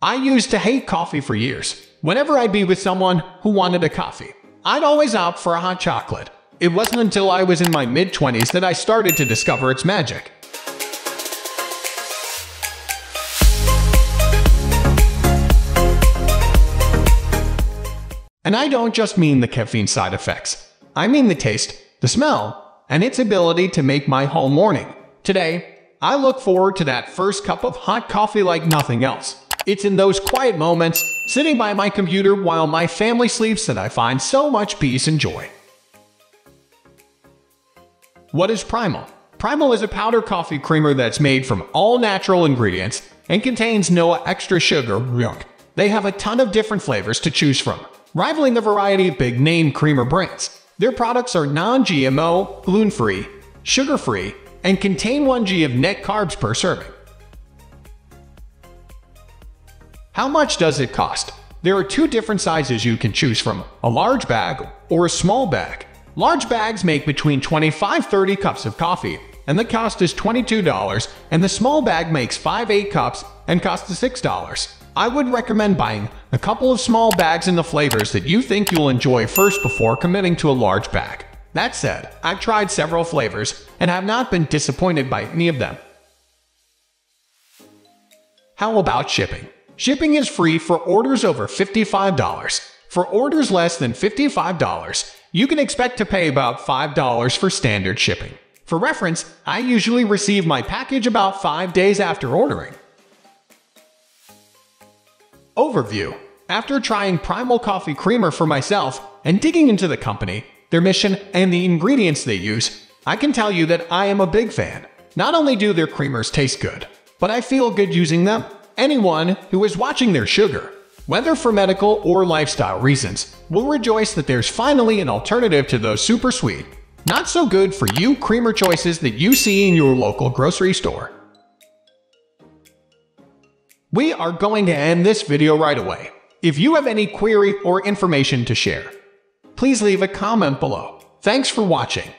I used to hate coffee for years. Whenever I'd be with someone who wanted a coffee, I'd always opt for a hot chocolate. It wasn't until I was in my mid 20s that I started to discover its magic. And I don't just mean the caffeine side effects. I mean the taste, the smell, and its ability to make my whole morning. Today, I look forward to that first cup of hot coffee like nothing else. It's in those quiet moments, sitting by my computer while my family sleeps, that I find so much peace and joy. What is Prymal? Prymal is a powder coffee creamer that's made from all natural ingredients and contains no extra sugar or They have a ton of different flavors to choose from, rivaling the variety of big-name creamer brands. Their products are non-GMO, gluten-free, sugar-free, and contain 1g of net carbs per serving. How much does it cost? There are two different sizes you can choose from, a large bag or a small bag. Large bags make between 25-30 cups of coffee, and the cost is $22, and the small bag makes 5-8 cups and costs $6. I would recommend buying a couple of small bags in the flavors that you think you'll enjoy first before committing to a large bag. That said, I've tried several flavors and have not been disappointed by any of them. How about shipping? Shipping is free for orders over $55. For orders less than $55, you can expect to pay about $5 for standard shipping. For reference, I usually receive my package about 5 days after ordering. Overview After trying Prymal Coffee Creamer for myself and digging into the company, their mission, and the ingredients they use, I can tell you that I am a big fan. Not only do their creamers taste good, but I feel good using them. Anyone who is watching their sugar, whether for medical or lifestyle reasons, will rejoice that there's finally an alternative to those super sweet, not so good for you creamer choices that you see in your local grocery store. We are going to end this video right away. If you have any query or information to share, please leave a comment below. Thanks for watching.